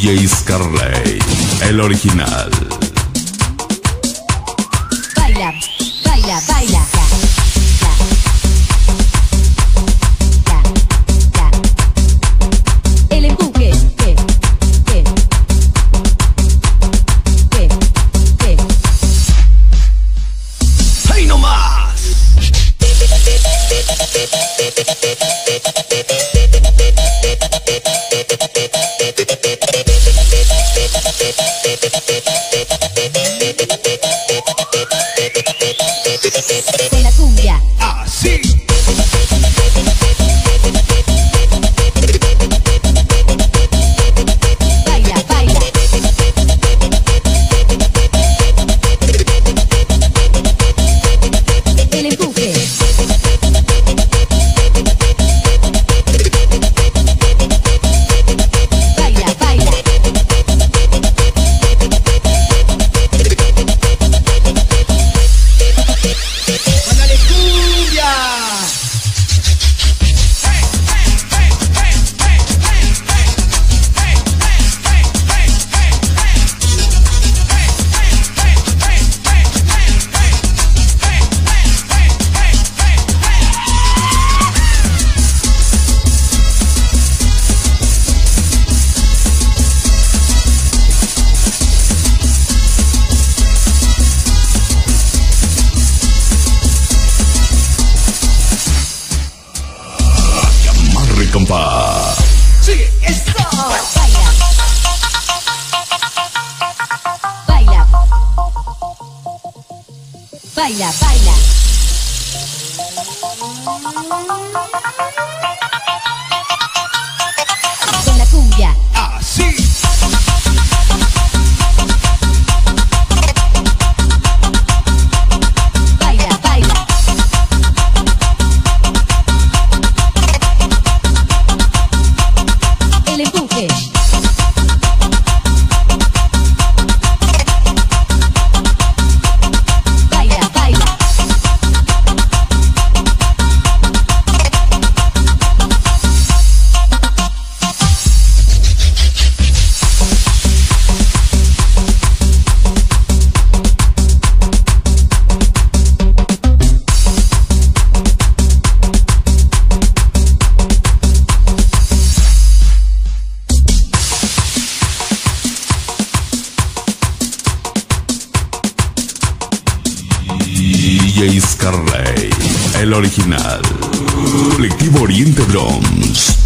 DJ Scarlett, el original. Baila, baila, baila. El empuje. Baila, baila. Con la cumbia. ¡Así! Baila, baila. El empuje. DJ Scarlett, el original. Colectivo Oriente Drums.